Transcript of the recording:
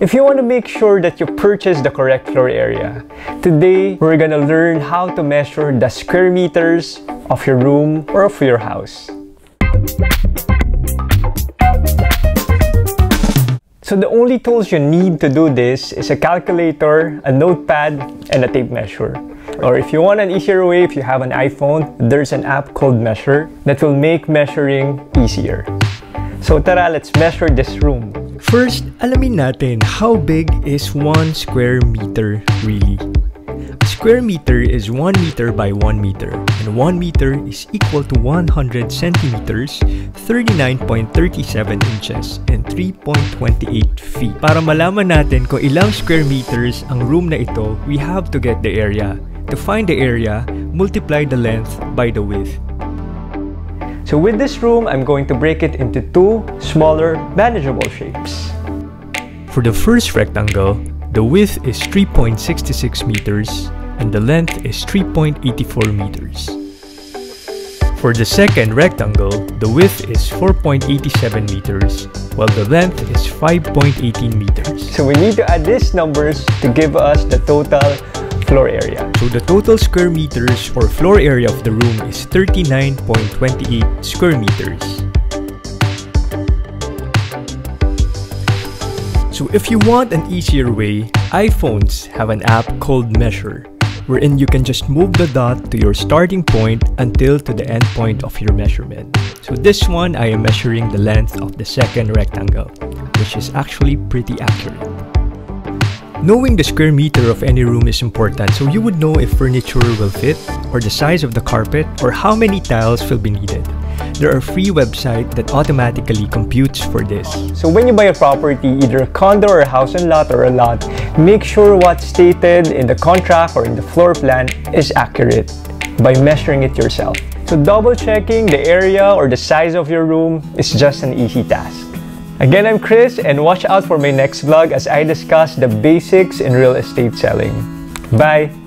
If you want to make sure that you purchase the correct floor area, today we're gonna learn how to measure the square meters of your room or of your house. So the only tools you need to do this is a calculator, a notepad, and a tape measure. Or if you want an easier way, if you have an iPhone, there's an app called Measure that will make measuring easier. So tara, let's measure this room. First, alamin natin how big is 1 square meter really. A square meter is 1 meter by 1 meter and 1 meter is equal to 100 centimeters, 39.37 inches and 3.28 feet. Para malaman natin kung ilang square meters ang room na ito, we have to get the area. To find the area, multiply the length by the width. So with this room, I'm going to break it into two smaller, manageable shapes. For the first rectangle, the width is 3.66 meters and the length is 3.84 meters. For the second rectangle, the width is 4.87 meters while the length is 5.18 meters. So we need to add these numbers to give us the total floor area. So the total square meters or floor area of the room is 39.28 square meters. So if you want an easier way, iPhones have an app called Measure, wherein you can just move the dot to your starting point until to the end point of your measurement. So this one, I am measuring the length of the second rectangle, which is actually pretty accurate. Knowing the square meter of any room is important so you would know if furniture will fit, or the size of the carpet, or how many tiles will be needed. There are free website that automatically computes for this. So when you buy a property, either a condo or a house and lot or a lot, make sure what's stated in the contract or in the floor plan is accurate by measuring it yourself. So double checking the area or the size of your room is just an easy task. Again, I'm Chris and watch out for my next vlog as I discuss the basics in real estate selling. Bye!